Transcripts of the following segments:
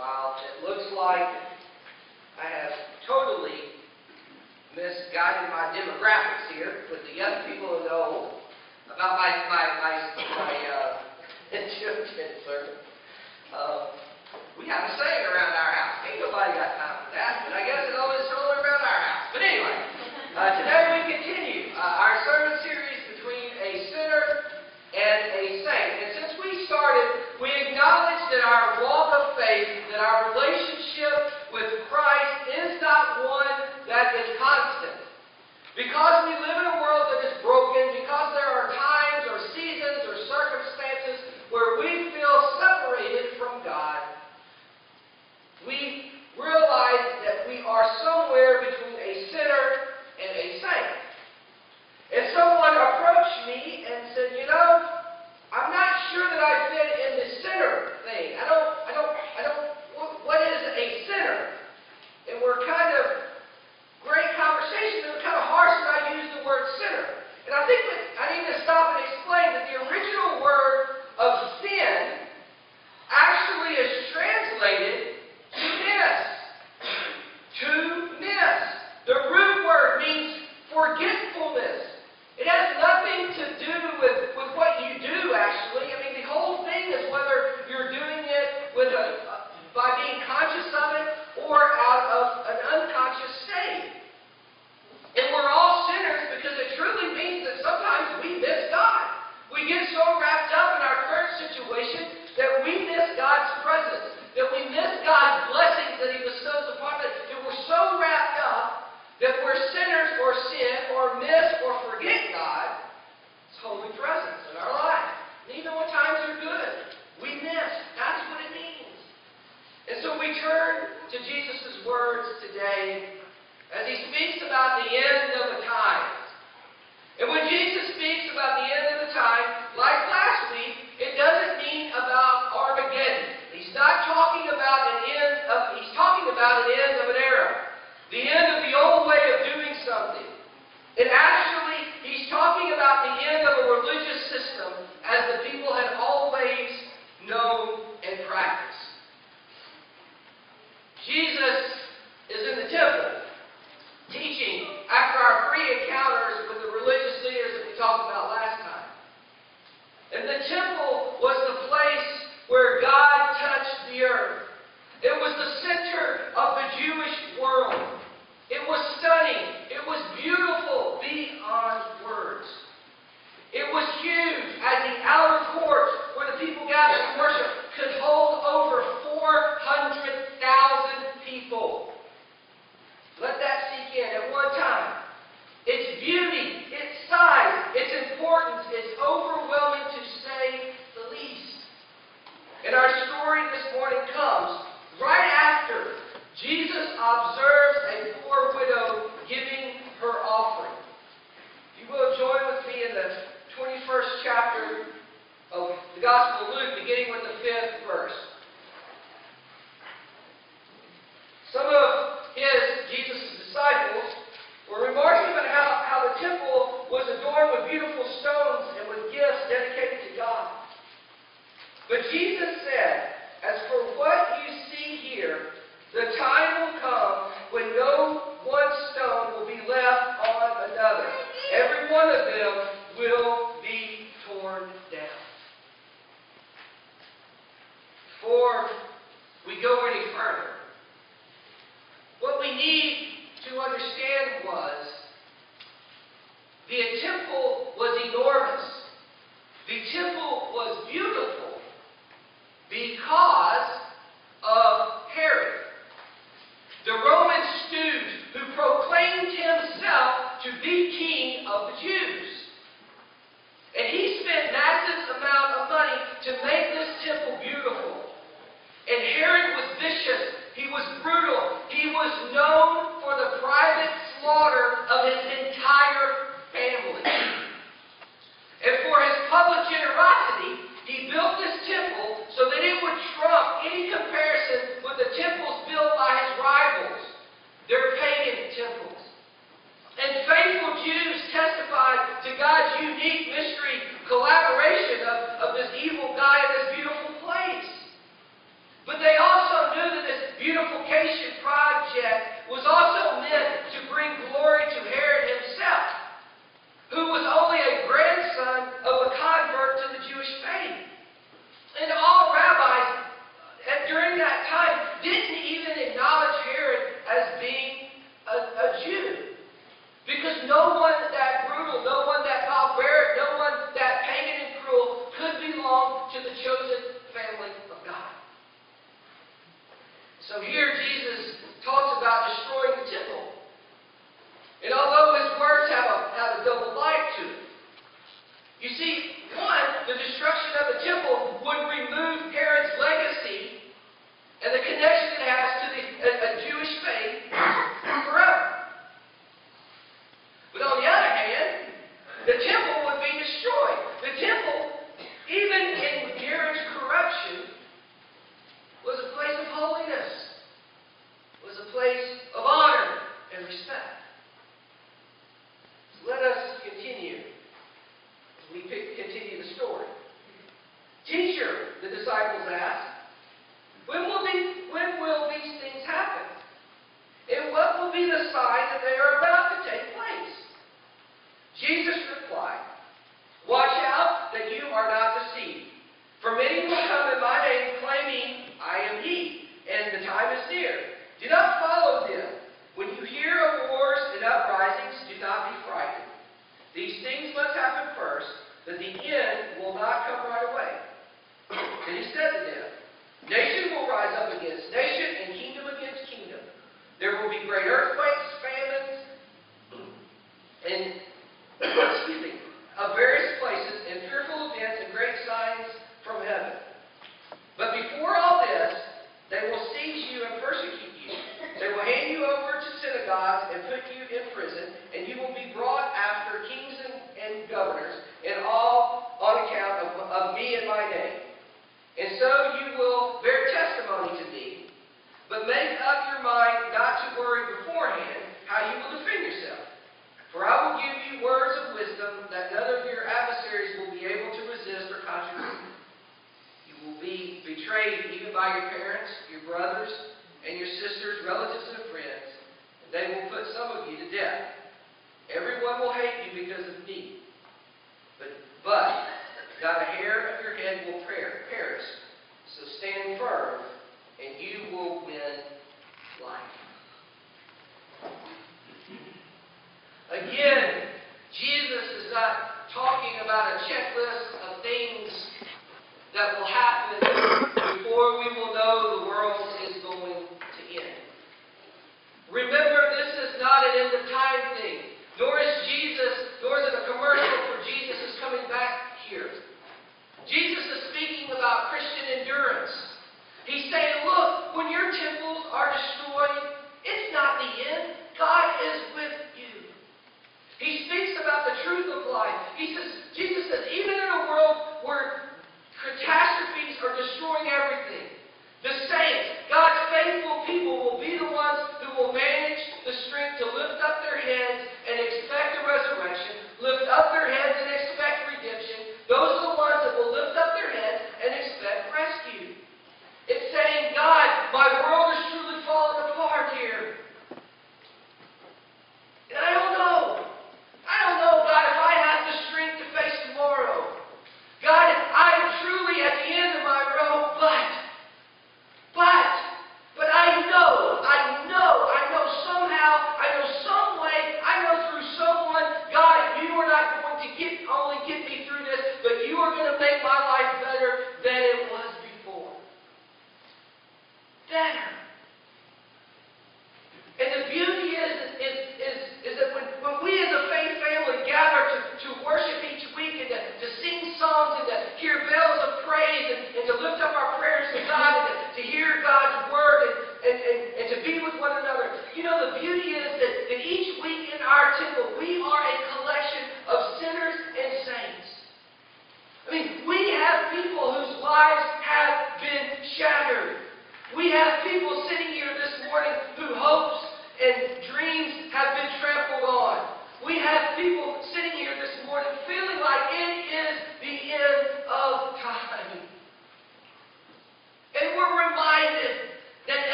while. It looks like I have totally misguided my demographics here with the young people and the old about my my my, my uh, children sir. Uh, we have a saying around. me enormous. The temple was beautiful because of Herod. The Roman stooge who proclaimed himself to be king of the Jews. And he spent massive amount of money to make this temple beautiful. And Herod was vicious. He was brutal. He was known for the private slaughter of his entire family. be the sign that they are about to take place. Jesus your parents, your brothers, and your sisters, relatives and friends, and they will put some of you to death. Everyone will hate you because of me. But, but not a hair of your head will perish. So stand firm, and you will win life. Again, Jesus is not talking about a checklist of things that will happen know, the beauty is that, that each week in our temple, we are a collection of sinners and saints. I mean, we have people whose lives have been shattered. We have people sitting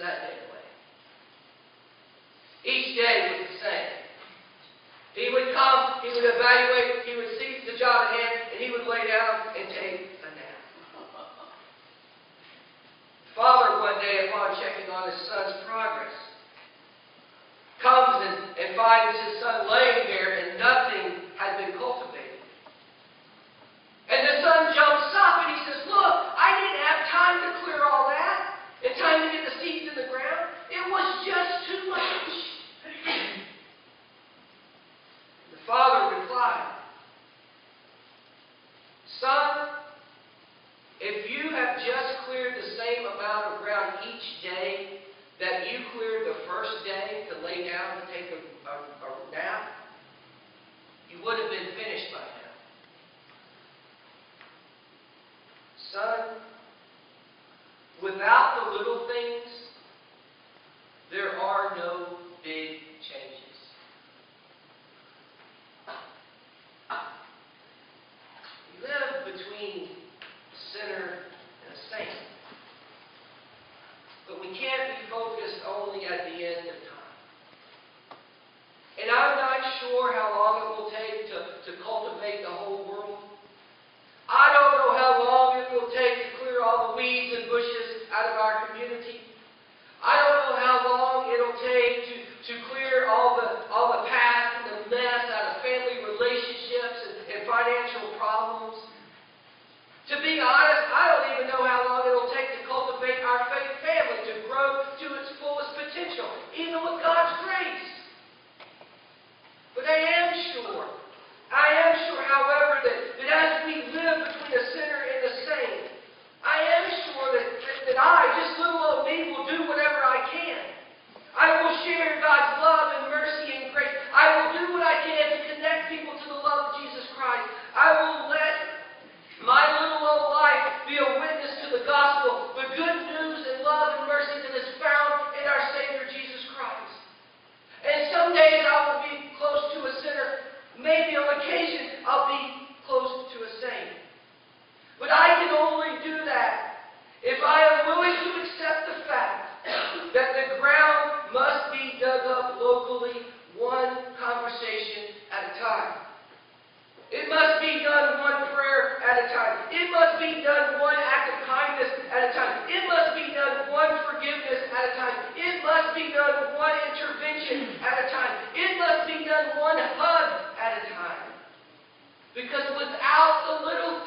that day away. Each day was the same. He would come, he would evaluate, he would see the job at hand, and he would lay down and take a nap. Father, one day, upon checking on his son's progress, comes and, and finds his son laying there and nothing had been cultivated. And the son jumps up and he says, Look, I didn't have time to clear all that and time to get the seeds in the ground. It was just too much. the father replied, Son, if you have just cleared the same amount of ground each day that you cleared the first day to lay down to take a, a, a nap, you would have been finished by now. Son, without the little things, time. It must be done one act of kindness at a time. It must be done one forgiveness at a time. It must be done one intervention at a time. It must be done one hug at a time. Because without the little